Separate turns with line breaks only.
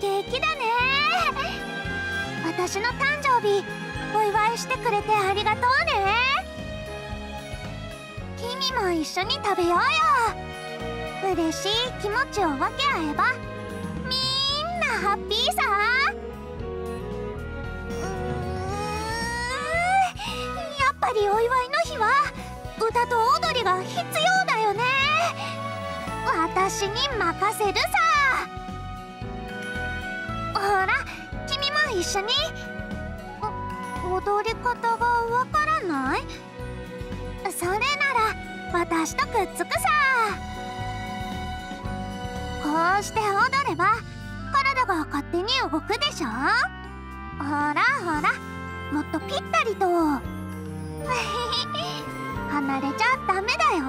敵だね。私の誕生日お祝いしてくれてありがとうね。君も一緒に食べようよ。嬉しい気持ちを分け合えばみんなハッピーさ。うーん。やっぱりお祝いの日は歌と踊りが必要だよね。私に任せるさ。一緒に？踊り方がわからない？それなら私とくっつくさ。こうして踊れば体が勝手に動くでしょ？ほらほらもっとぴったりと。離れちゃダメだよ。